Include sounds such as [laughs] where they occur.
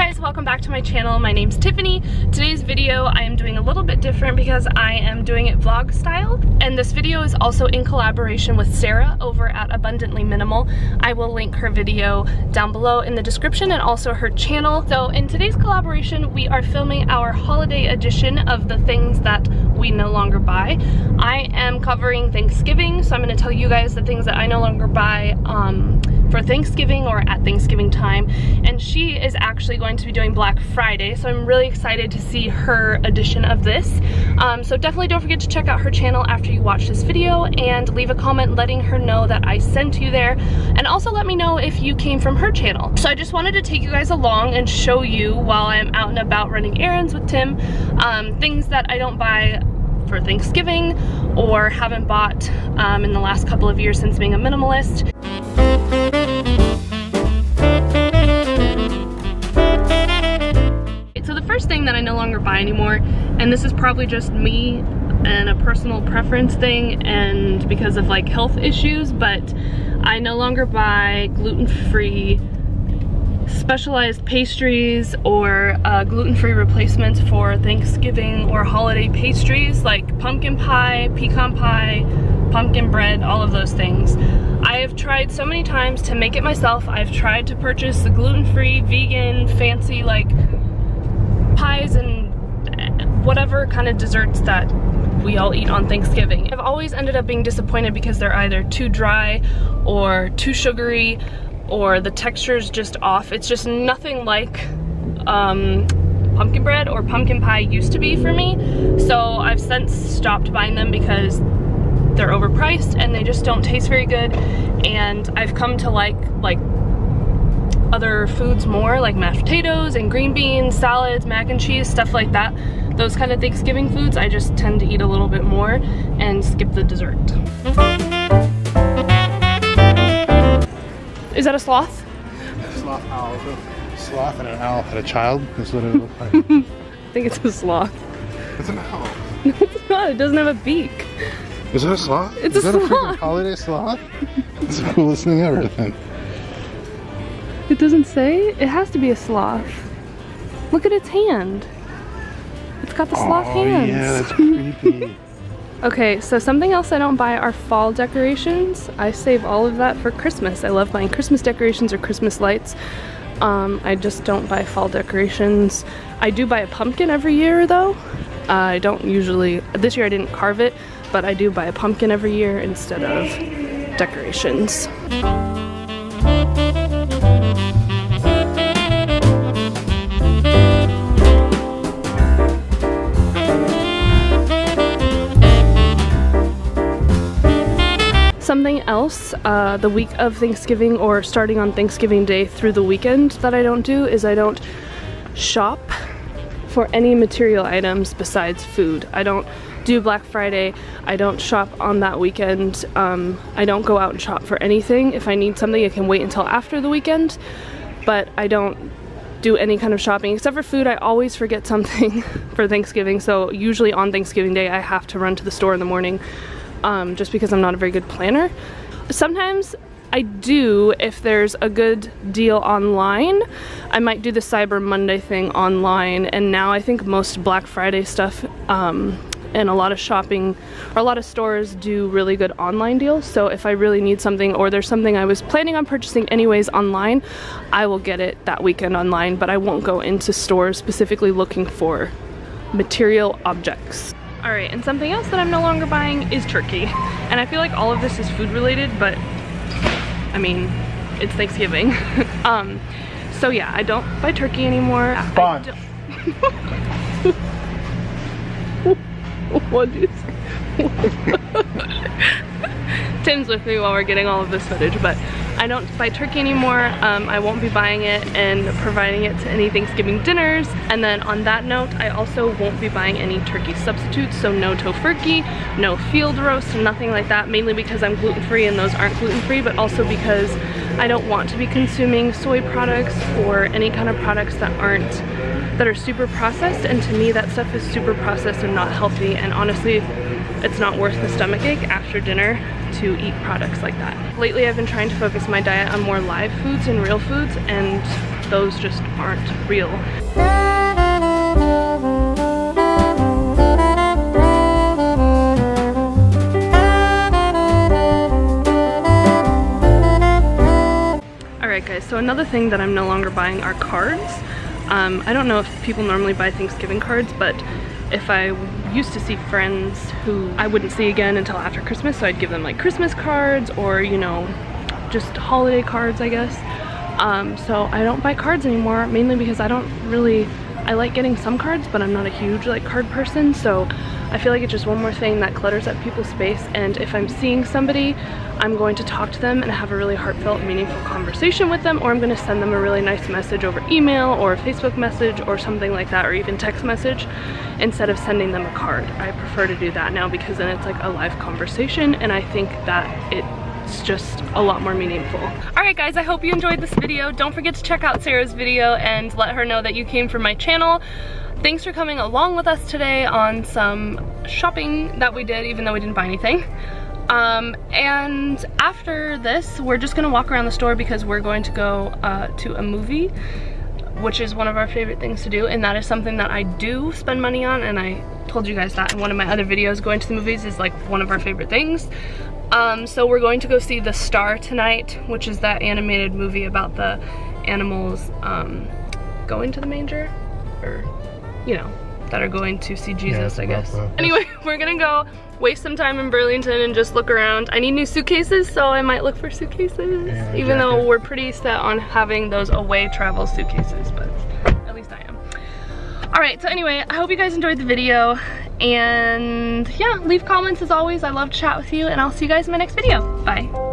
guys, welcome back to my channel. My name's Tiffany. Today's video I am doing a little bit different because I am doing it vlog style. And this video is also in collaboration with Sarah over at Abundantly Minimal. I will link her video down below in the description and also her channel. So in today's collaboration, we are filming our holiday edition of the things that we no longer buy. I am covering Thanksgiving, so I'm gonna tell you guys the things that I no longer buy um, for Thanksgiving or at Thanksgiving time. And she is actually going to be doing Black Friday, so I'm really excited to see her edition of this. Um, so definitely don't forget to check out her channel after you watch this video and leave a comment letting her know that I sent you there. And also let me know if you came from her channel. So I just wanted to take you guys along and show you while I'm out and about running errands with Tim, um, things that I don't buy for Thanksgiving or haven't bought um, in the last couple of years since being a minimalist. And this is probably just me and a personal preference thing and because of like health issues, but I no longer buy gluten-free specialized pastries or uh, gluten-free replacements for Thanksgiving or holiday pastries like pumpkin pie, pecan pie, pumpkin bread, all of those things. I have tried so many times to make it myself. I've tried to purchase the gluten-free, vegan, fancy like pies and whatever kind of desserts that we all eat on Thanksgiving. I've always ended up being disappointed because they're either too dry or too sugary or the texture is just off. It's just nothing like um, pumpkin bread or pumpkin pie used to be for me. So I've since stopped buying them because they're overpriced and they just don't taste very good. And I've come to like like other foods more like mashed potatoes and green beans, salads, mac and cheese, stuff like that. Those kind of Thanksgiving foods I just tend to eat a little bit more and skip the dessert. Is that a sloth? Sloth owl. Sloth and an owl had a child. That's what it looked like. [laughs] I think it's a sloth. it's an owl. [laughs] No, it's not, it doesn't have a beak. Is that a sloth? It's Is a that a sloth. freaking holiday sloth? It's the coolest thing ever then. It doesn't say? It has to be a sloth. Look at its hand. It's got the sloth oh, hands. yeah, that's [laughs] creepy. Okay, so something else I don't buy are fall decorations. I save all of that for Christmas. I love buying Christmas decorations or Christmas lights. Um, I just don't buy fall decorations. I do buy a pumpkin every year though. Uh, I don't usually, this year I didn't carve it, but I do buy a pumpkin every year instead of decorations. Else, uh, the week of Thanksgiving or starting on Thanksgiving Day through the weekend that I don't do is I don't shop for any material items besides food. I don't do Black Friday. I don't shop on that weekend. Um, I don't go out and shop for anything. If I need something, I can wait until after the weekend, but I don't do any kind of shopping except for food. I always forget something [laughs] for Thanksgiving, so usually on Thanksgiving Day I have to run to the store in the morning um, just because I'm not a very good planner. Sometimes I do if there's a good deal online. I might do the Cyber Monday thing online and now I think most Black Friday stuff um, and a lot of shopping or a lot of stores do really good online deals so if I really need something or there's something I was planning on purchasing anyways online I will get it that weekend online but I won't go into stores specifically looking for material objects. Alright, and something else that I'm no longer buying is turkey. And I feel like all of this is food related, but I mean, it's Thanksgiving. [laughs] um, so yeah, I don't buy turkey anymore. You say? [laughs] [laughs] Tim's with me while we're getting all of this footage, but I don't buy turkey anymore. Um, I won't be buying it and providing it to any Thanksgiving dinners. And then on that note, I also won't be buying any turkey substitutes, so no Tofurky, no field roast, nothing like that, mainly because I'm gluten-free and those aren't gluten-free, but also because I don't want to be consuming soy products or any kind of products that aren't that are super processed and to me that stuff is super processed and not healthy and honestly it's not worth the stomach ache after dinner to eat products like that. Lately I've been trying to focus my diet on more live foods and real foods and those just aren't real. Alright guys, so another thing that I'm no longer buying are cards. Um, I don't know if people normally buy Thanksgiving cards, but if I used to see friends who I wouldn't see again until after Christmas, so I'd give them like Christmas cards or, you know, just holiday cards, I guess. Um, so I don't buy cards anymore, mainly because I don't really, I like getting some cards, but I'm not a huge like card person, so I feel like it's just one more thing that clutters up people's space, and if I'm seeing somebody, I'm going to talk to them and have a really heartfelt, meaningful conversation with them, or I'm going to send them a really nice message over email or Facebook message or something like that, or even text message, instead of sending them a card. I prefer to do that now because then it's like a live conversation, and I think that it it's just a lot more meaningful. Alright guys, I hope you enjoyed this video. Don't forget to check out Sarah's video and let her know that you came from my channel. Thanks for coming along with us today on some shopping that we did, even though we didn't buy anything. Um, and after this, we're just gonna walk around the store because we're going to go uh, to a movie, which is one of our favorite things to do, and that is something that I do spend money on, and I told you guys that in one of my other videos. Going to the movies is like one of our favorite things. Um, so we're going to go see The Star tonight, which is that animated movie about the animals um, going to the manger, or, you know, that are going to see Jesus, yeah, I guess. Anyway, [laughs] we're gonna go waste some time in Burlington and just look around. I need new suitcases, so I might look for suitcases, yeah, even though we're pretty set on having those away travel suitcases, but at least I am. All right, so anyway, I hope you guys enjoyed the video, and yeah, leave comments as always. I love to chat with you, and I'll see you guys in my next video. Bye.